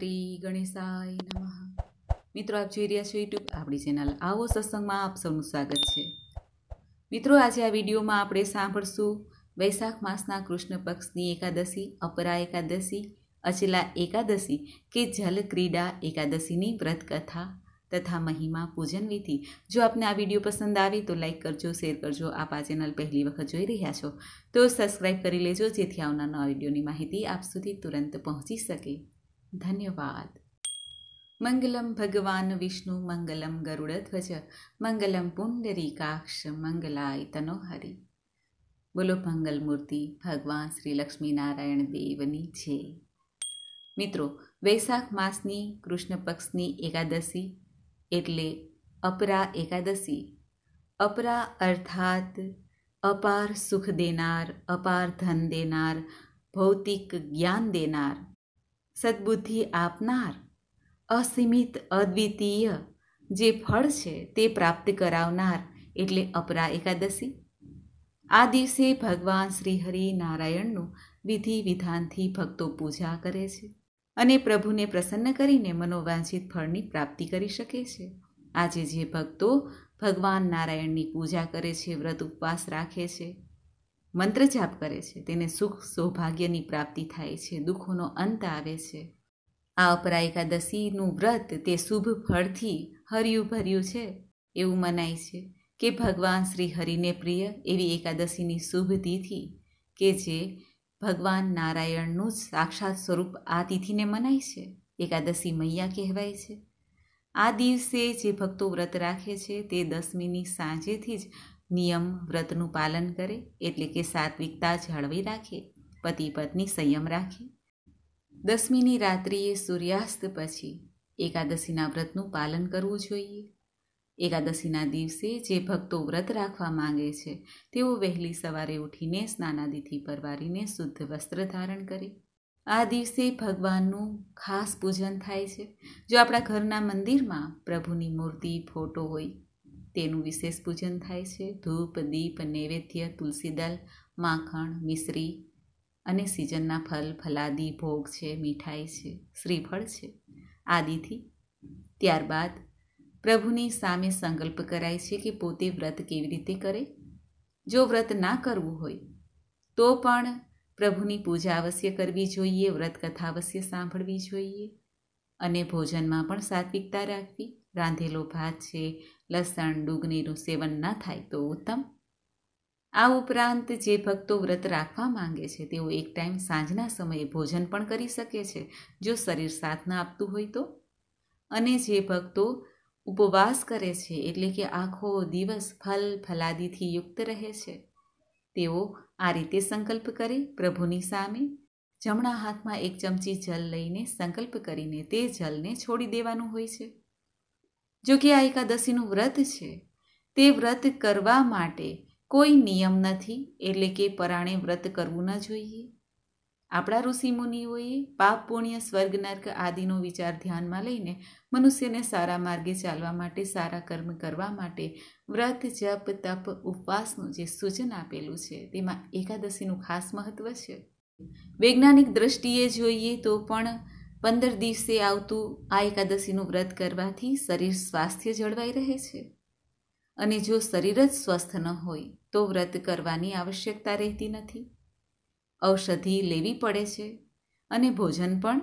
શ્રી ગણેશાય નમઃ. મિત્રો, આપ જોઈ રહ્યા છો યુટ્યુબ આપણી ચેનલ આવો સત્સંગમાં આપ સૌનું સ્વાગત છે. મિત્રો, આજે આ વિડીયોમાં આપણે સાંભળશું વૈશાખ માસના કૃષ્ણ પક્ષની એકાદશી, અપરા એકાદશી, અચલા એકાદશી કે જલ ક્રીડા એકાદશીની વ્રતકથા તથા મહિમા પૂજન વિધિ. જો આપને આ વીડિયો પસંદ આવે તો લાઈક કરજો, શેર કરજો. આપ આ ચેનલ પહેલી વખત જોઈ રહ્યા છો તો સબસ્ક્રાઈબ કરી લેજો જેથી આવનાર વિડીયોની માહિતી આપ સુધી તુરંત પહોંચી શકે. ધન્યવાદ મંગલમ ભગવાન વિષ્ણુ મંગલમ ગરુડધ્વજ મંગલમ પુંડરીકાક્ષ મંગલાય તનોહરી બોલો મંગલ મૂર્તિ ભગવાન શ્રી લક્ષ્મીનારાયણ દેવની છે મિત્રો વૈશાખ માસની કૃષ્ણ પક્ષની એકાદશી એટલે અપરા એકાદશી અપરા અર્થાત અપાર સુખ દેનાર અપાર ધન દેનાર ભૌતિક જ્ઞાન દેનાર સદબુદ્ધિ આપનાર, અસીમિત અદ્વિતીય જે ફળ છે તે પ્રાપ્ત કરાવનાર એટલે અપરા એકાદશી. આ દિવસે ભગવાન શ્રી હરિ નારાયણનું વિધિ વિધાનથી ભક્તો પૂજા કરે છે અને પ્રભુને પ્રસન્ન કરીને મનોવાંછિત ફળની પ્રાપ્તિ કરી શકે છે. આજે જે ભક્તો ભગવાન નારાયણની પૂજા કરે છે, વ્રત ઉપવાસ રાખે છે મંત્ર જાપ કરે છે. તેને સુખ સૌભાગ્યની પ્રાપ્તિ થાય છે. દુઃખોનો અંત આવે છે. આ અપરા એકાદશીનું વ્રત તે શુભ ફળથી હર્યું ભર્યું છે. એવું મનાય છે કે ભગવાન શ્રી હરિને પ્રિય એવી એકાદશીની શુભ તિથિ કે જે ભગવાન નારાયણનું જ સાક્ષાત સ્વરૂપ આ તિથિને મનાય છે. એકાદશી મૈયા કહેવાય છે. આ દિવસે જે ભક્તો વ્રત રાખે છે તે દસમીની સાંજેથી જ નિયમ વ્રતનું પાલન કરે એટલે કે સાત્વિકતા જાળવી રાખે, પતિ પત્ની સંયમ રાખે. દસમીની રાત્રિએ સૂર્યાસ્ત પછી એકાદશીના વ્રતનું પાલન કરવું જોઈએ. એકાદશીના દિવસે જે ભક્તો વ્રત રાખવા માંગે છે, તેઓ વહેલી સવારે ઉઠીને સ્નાનાદિથી પરવારીને શુદ્ધ વસ્ત્ર ધારણ કરે. આ દિવસે ભગવાનનું ખાસ પૂજન થાય છે. જો આપણા ઘરના મંદિરમાં પ્રભુની મૂર્તિ, ફોટો હોય તેનું વિશેષ પૂજન થાય છે. ધૂપ, દીપ, નૈવેદ્ય તુલસીદલ માખણ, મિશ્રી અને સિઝનના ફલ, ફલાદી, ભોગ છે, મીઠાઈ છે, શ્રીફળ છે. આદિથી ત્યારબાદ પ્રભુની સામે સંકલ્પ કરાય છે કે પોતે વ્રત કેવી રીતે કરે. જો વ્રત ના કરવું હોય, તો પણ પ્રભુની પૂજા અવશ્ય કરવી જોઈએ વ્રત કથા અવશ્ય સાંભળવી જોઈએ અને ભોજનમાં પણ સાત્વિકતા રાખવી. રાંધેલો ભાત છે લસણ, ડુંગળીનું સેવન ન થાય તો ઉત્તમ. આ ઉપરાંત જે ભક્તો વ્રત રાખવા માંગે છે, તેઓ એક ટાઈમ સાંજના સમયે ભોજન પણ કરી શકે છે, જો શરીર સાથ ન આપતું હોય તો. અને જે ભક્તો ઉપવાસ કરે છે, એટલે કે આખો દિવસ ફલ ફલાદીથી યુક્ત રહે છે, તેઓ આ રીતે સંકલ્પ કરે પ્રભુની સામે. જમણા હાથમાં એક ચમચી જલ લઈને સંકલ્પ કરીને તે જલને છોડી દેવાનું હોય છે. જો કે આ એકાદશીનું વ્રત છે, તે વ્રત કરવા માટે કોઈ નિયમ નથી, એટલે કે પરાણે વ્રત કરવું ન જોઈએ. આપણા ઋષિમુનિઓએ પાપ પુણ્ય, સ્વર્ગ, નર્ક આદિનો વિચાર ધ્યાનમાં લઈને મનુષ્યને સારા માર્ગે ચાલવા માટે, સારા કર્મ કરવા માટે વ્રત, જપ, તપ, ઉપવાસનું જે સૂચન આપેલું છે, તેમાં એકાદશીનું ખાસ મહત્વ છે. વૈજ્ઞાનિક દ્રષ્ટિએ જોઈએ તો પણ પંદર દિવસે આવતું આ એકાદશીનું વ્રત કરવાથી શરીર સ્વાસ્થ્ય જળવાઈ રહે છે. અને જો શરીર જ સ્વસ્થ ન હોય, તો વ્રત કરવાની આવશ્યકતા રહેતી નથી. ઔષધિ લેવી પડે છે અને ભોજન પણ.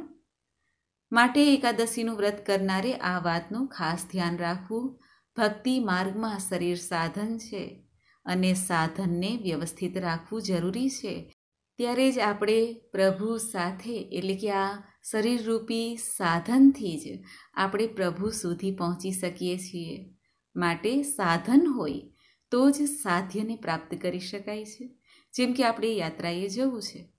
માટે એકાદશીનું વ્રત કરનારે આ વાતનું ખાસ ધ્યાન રાખવું ભક્તિ માર્ગમાં શરીર સાધન છે અને સાધનને વ્યવસ્થિત રાખવું જરૂરી છે. ત્યારે જ આપણે પ્રભુ સાથે, એટલે કે આ શરીરરૂપી સાધનથી જ આપણે પ્રભુ સુધી પહોંચી શકીએ છીએ. માટે સાધન હોય તો જ સાધ્યને પ્રાપ્ત કરી શકાય છે. જેમ કે આપણે યાત્રાએ જવું છે,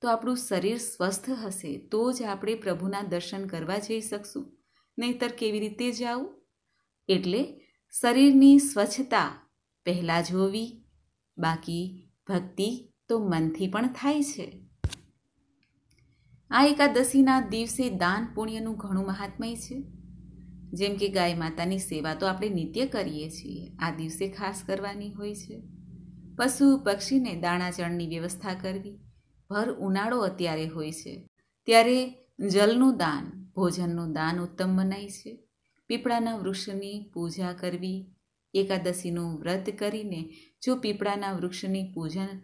તો આપણું શરીર સ્વસ્થ હશે તો જ આપણે પ્રભુના દર્શન કરવા જઈ શકશું. નહીતર કેવી રીતે જાવું? એટલે શરીરની સ્વચ્છતા પહેલાં જોવી, બાકી ભક્તિ તો મનથી પણ થાય છે. આ એકાદશીના દિવસે દાન પુણ્યનું ઘણું મહાત્મય છે. જેમ કે ગાય માતાની સેવા તો આપણે નિત્ય કરીએ છીએ. આ દિવસે ખાસ કરવાની હોય છે. પશુ પક્ષીને દાણાચણની વ્યવસ્થા કરવી. ભર ઉનાળો અત્યારે હોય છે. ત્યારે જલનું દાન, ભોજનનું દાન ઉત્તમ મનાય છે. પીપળાના વૃક્ષની પૂજા કરવી. એકાદશીનું વ્રત કરીને જો પીપળાના વૃક્ષની પૂજન,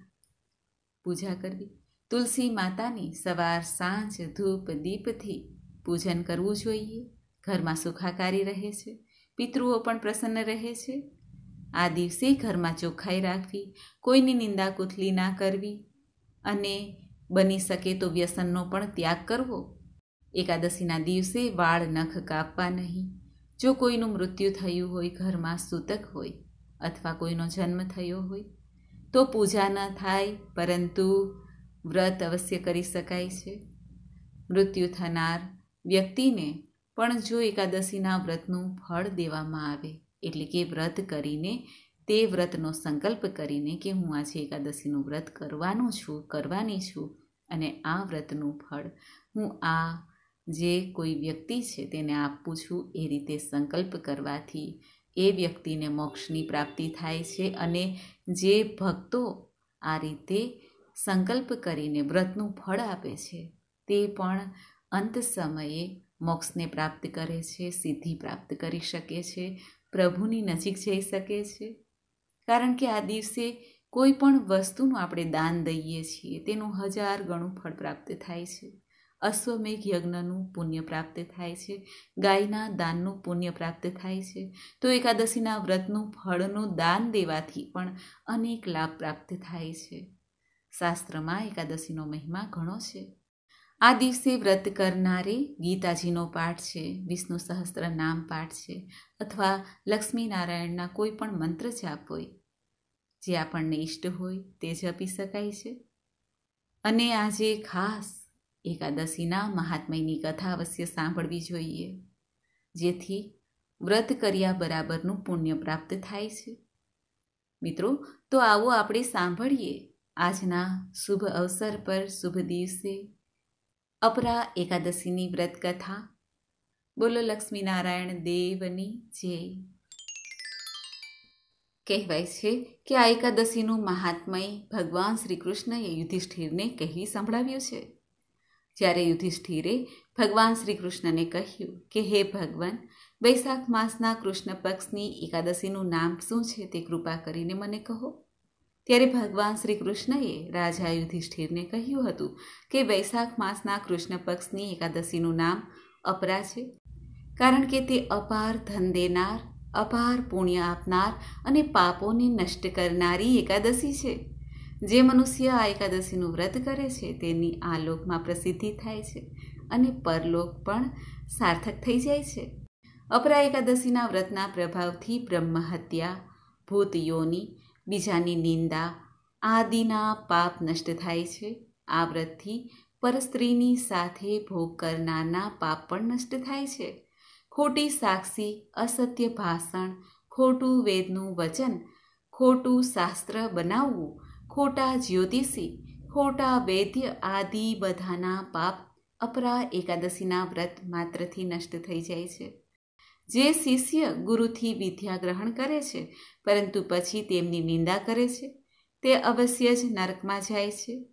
પૂજા કરવી. તુલસી માતાની સવાર સાંજ ધૂપ દીપથી પૂજન કરવું જોઈએ. ઘરમાં સુખાકારી રહે છે. પિતૃઓ પણ પ્રસન્ન રહે છે. આ દિવસે ઘરમાં ચોખ્ખાઈ રાખવી, કોઈની નિંદા કુથલી ના કરવી અને બની શકે તો વ્યસનનો પણ ત્યાગ કરવો. એકાદશીના દિવસે વાળ નખ કાપવા નહીં. જો કોઈનું મૃત્યુ થયું હોય, ઘરમાં સૂતક હોય અથવા કોઈનો જન્મ થયો હોય, તો પૂજા ન થાય, પરંતુ વ્રત અવશ્ય કરી શકાય છે. મૃત્યુ થનાર વ્યક્તિને પણ જો એકાદશીના વ્રતનું ફળ દેવામાં આવે, એટલે કે વ્રત કરીને, તે વ્રતનો સંકલ્પ કરીને કે હું આજે એકાદશીનું વ્રત કરવાનું છું, કરવાની છું, અને આ વ્રતનું ફળ હું આ જે કોઈ વ્યક્તિ છે તેને આપું છું, એ રીતે સંકલ્પ કરવાથી એ વ્યક્તિને મોક્ષની પ્રાપ્તિ થાય છે અને જે ભક્તો આ રીતે સંકલ્પ કરીને વ્રતનું ફળ આપે છે. તે પણ અંત સમયે મોક્ષને પ્રાપ્ત કરે છે, સિદ્ધિ પ્રાપ્ત કરી શકે છે, પ્રભુની નજીક જઈ શકે છે. કારણ કે આ દિવસે કોઈ પણ વસ્તુનું આપણે દાન દઈએ છીએ, તેનું હજાર ગણું ફળ પ્રાપ્ત થાય છે. અશ્વમેઘ યજ્ઞનું પુણ્ય પ્રાપ્ત થાય છે, ગાયના દાનનું પુણ્ય પ્રાપ્ત થાય છે. તો એકાદશીના વ્રતનું ફળનું દાન દેવાથી પણ અનેક લાભ પ્રાપ્ત થાય છે. શાસ્ત્રમાં એકાદશીનો મહિમા ઘણો છે. આ દિવસે વ્રત કરનારે ગીતાજીનો પાઠ છે, વિષ્ણુ સહસ્ત્ર નામ પાઠ છે, અથવા લક્ષ્મીનારાયણના કોઈ પણ મંત્ર જાપ હોય. જે આપણને ઈષ્ટ હોય તે જપી શકાય છે. અને આજે ખાસ એકાદશીના મહાત્મયની કથા અવશ્ય સાંભળવી જોઈએ. જેથી વ્રત કર્યા બરાબરનું પુણ્ય પ્રાપ્ત થાય છે. મિત્રો, તો આવો આપણે સાંભળીએ આજના શુભ અવસર પર શુભ દિવસે અપરા એકાદશીની વ્રત કથા બોલો લક્ષ્મીનારાયણ દેવની જય કહેવાય છે કે આ એકાદશીનું મહાત્મય ભગવાન શ્રી કૃષ્ણએ યુધિષ્ઠિરને કહી સંભળાવ્યું છે। જ્યારે યુધિષ્ઠિરે ભગવાન શ્રી કૃષ્ણને કહ્યું કે, હે ભગવાન, વૈશાખ માસના કૃષ્ણ પક્ષની એકાદશીનું નામ શું છે તે કૃપા કરીને મને કહો. ત્યારે ભગવાન શ્રી કૃષ્ણએ રાજા યુધિષ્ઠિરને કહ્યું હતું કે વૈશાખ માસના કૃષ્ણ પક્ષની એકાદશીનું નામ અપરા છે, કારણ કે તે અપાર ધન દેનાર, અપાર પુણ્ય આપનાર અને પાપોને નષ્ટ કરનારી એકાદશી છે. જે મનુષ્ય આ એકાદશીનું વ્રત કરે છે, તેની આ લોકમાં પ્રસિદ્ધિ થાય છે અને પરલોક પણ સાર્થક થઈ જાય છે. અપરા એકાદશીના વ્રતના પ્રભાવથી બ્રહ્મ હત્યા ભૂત યોની બીજાની નિંદા, આદિના પાપ નષ્ટ થાય છે. આ વ્રતથી પરસ્ત્રીની સાથે ભોગ કરનારના પાપ પણ નષ્ટ થાય છે. ખોટી સાક્ષી, અસત્ય ભાષણ, ખોટું વેદનું વચન, ખોટું શાસ્ત્ર બનાવવું, ખોટા જ્યોતિષી, ખોટા વૈદ્ય આદિ બધાના પાપ અપરા એકાદશીના વ્રત માત્રથી નષ્ટ થઈ જાય છે. જે શિષ્ય ગુરુથી વિદ્યા ગ્રહણ કરે છે, પરંતુ પછી તેમની નિંદા કરે છે. તે અવશ્ય જ નરકમાં જાય છે.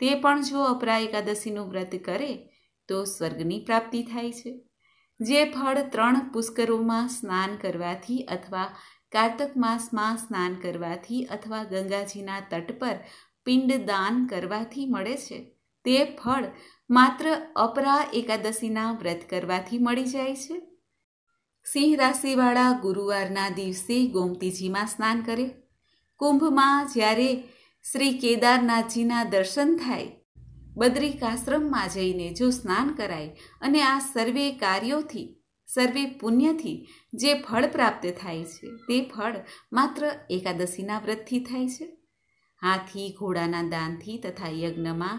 તે પણ જો અપરા એકાદશીનું વ્રત કરે, તો સ્વર્ગની પ્રાપ્તિ થાય છે. જે ફળ ત્રણ પુષ્કરોમાં સ્નાન કરવાથી અથવા કાર્તક માસમાં સ્નાન કરવાથી અથવા ગંગાજીના તટ પર પિંડદાન કરવાથી મળે છે, તે ફળ માત્ર અપરા એકાદશીના વ્રત કરવાથી મળી જાય છે. સિંહ રાશિવાળા ગુરુવારના દિવસે ગોમતીજીમાં સ્નાન કરે. કુંભમાં જ્યારે શ્રી કેદારનાથજીના દર્શન થાય, બદ્રિકાશ્રમમાં જઈને જો સ્નાન કરાય અને આ સર્વે કાર્યોથી, સર્વે પુણ્યથી જે ફળ પ્રાપ્ત થાય છે, તે ફળ માત્ર એકાદશીના વ્રતથી થાય છે. હાથી ઘોડાના દાનથી તથા યજ્ઞમાં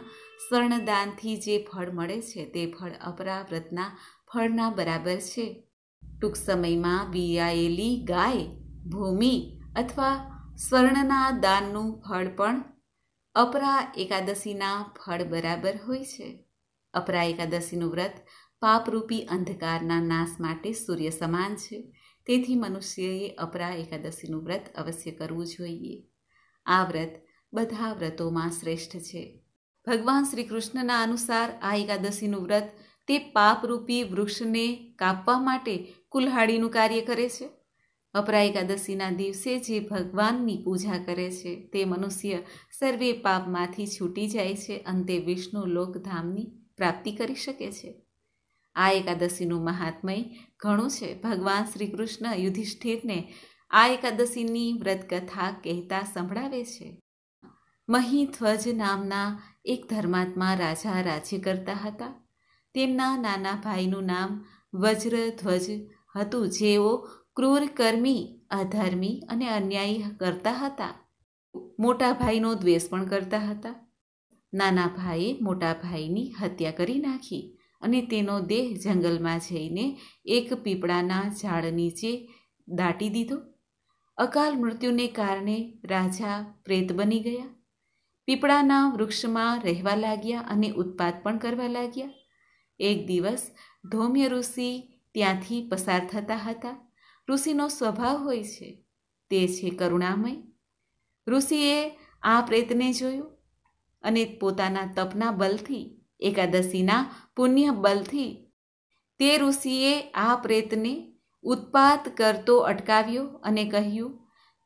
સ્વર્ણદાનથી જે ફળ મળે છે, તે ફળ અપરા વ્રતના ફળના બરાબર છે. ટૂંક સમયમાં વિયાયેલી ગાય, ભૂમિ અથવા સ્વર્ણના દાનનું ફળ પણ અપરા એકાદશીના ફળ બરાબર હોય છે. અપરા એકાદશીનું વ્રત પાપરૂપી અંધકારના નાશ માટે સૂર્ય સમાન છે. તેથી મનુષ્યએ અપરા એકાદશીનું વ્રત અવશ્ય કરવું જોઈએ. આ વ્રત બધા વ્રતોમાં શ્રેષ્ઠ છે. ભગવાન શ્રી કૃષ્ણના અનુસાર આ એકાદશીનું વ્રત તે પાપરૂપી વૃક્ષને કાપવા માટે કુલ્હાડીનું કાર્ય કરે છે. અપરા એકાદશીના દિવસે જે ભગવાનની પૂજા કરે છે, તે મનુષ્ય સર્વે પાપમાંથી છૂટી જાય છે, અંતે વિષ્ણુ લોકધામની પ્રાપ્તિ કરી શકે છે. આ એકાદશીનું મહાત્મય ઘણું છે. ભગવાન શ્રી કૃષ્ણ યુધિષ્ઠિરને આ એકાદશીની વ્રતકથા કહેતા સંભળાવે છે. મહી ધ્વજ નામના એક ધર્માત્મા રાજા રાજ્ય કરતા હતા. તેમના નાના ભાઈનું નામ વજ્રધ્વજ હતું, જેઓ ક્રૂર કર્મી, અધર્મી અને અન્યાયી કરતા હતા. મોટા ભાઈનો દ્વેષ પણ કરતા હતા. નાના ભાઈએ મોટા ભાઈની હત્યા કરી નાખી અને તેનો દેહ જંગલમાં જઈને એક પીપળાના ઝાડ નીચે દાટી દીધો. અકાલ મૃત્યુને કારણે રાજા પ્રેત બની ગયા. પીપળાના વૃક્ષમાં રહેવા લાગ્યા અને ઉત્પાદ પણ કરવા લાગ્યા. એક દિવસ ધૌમ્ય ઋષિ ત્યાંથી પસાર થતા હતા. ઋષિનો સ્વભાવ હોય છે, તે છે કરુણામય. ઋષિએ આ પ્રેતને જોયું અને પોતાના તપના બલથી, એકાદશીના પુણ્ય બલથી તે ઋષિએ આ પ્રેતને ઉત્પાત કરતો અટકાવ્યો અને કહ્યું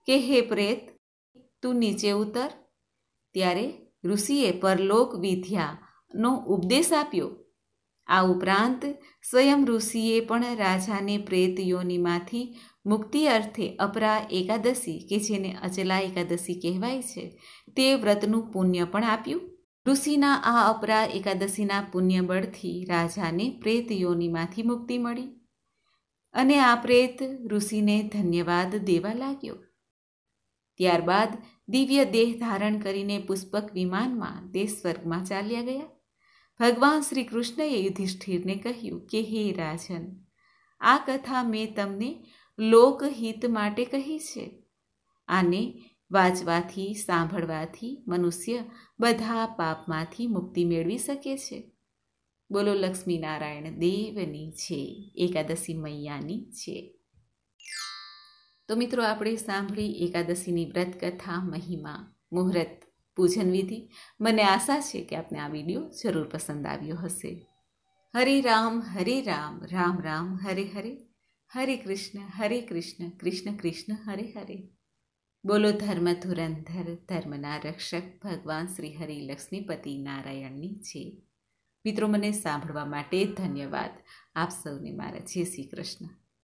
કે, હે પ્રેત, તું નીચે ઉતર. ત્યારે ઋષિએ પરલોક વિદ્યાનો ઉપદેશ આપ્યો આ ઉપરાંત, સ્વયં ઋષિએ પણ રાજાને પ્રેત યોનિમાંથી મુક્તિ અર્થે અપરા એકાદશી કે જેને અચલા એકાદશી કહેવાય છે, તે વ્રતનું પુણ્ય પણ આપ્યું. ઋષિના આ અપરા એકાદશીના પુણ્યબળથી રાજાને પ્રેત યોનિમાંથી મુક્તિ મળી. અને આ પ્રેત ઋષિને ધન્યવાદ દેવા લાગ્યો. ત્યારબાદ દિવ્ય દેહ ધારણ કરીને પુષ્પક વિમાનમાં તે સ્વર્ગમાં ચાલ્યા ગયા. ભગવાન શ્રી કૃષ્ણએ યુધિષ્ઠિરને કહ્યું કે, હે રાજન, આ કથા મેં તમને લોકહિત માટે કહી છે. આને વાંચવાથી, સાંભળવાથી મનુષ્ય બધા પાપમાંથી મુક્તિ મેળવી શકે છે. બોલો, લક્ષ્મીનારાયણ દેવની છે, એકાદશી મૈયાની છે. તો મિત્રો, આપણે સાંભળી એકાદશીની વ્રત કથા મહિમા, મુહૂર્ત. પૂજન વિધિ. મને આશા છે કે આપને આ વીડિયો જરૂર પસંદ આવ્યો હશે. હરે રામ હરે રામ રામ રામ, હરે હરે. હરે કૃષ્ણ હરે કૃષ્ણ કૃષ્ણ કૃષ્ણ, હરે હરે. બોલો ધર્મ ધુરંધર, ધર્મના રક્ષક ભગવાન શ્રી હરિ લક્ષ્મીપતિ નારાયણની છે. મિત્રો, મને સાંભળવા માટે ધન્યવાદ. આપ સૌને મારા જય શ્રી કૃષ્ણ.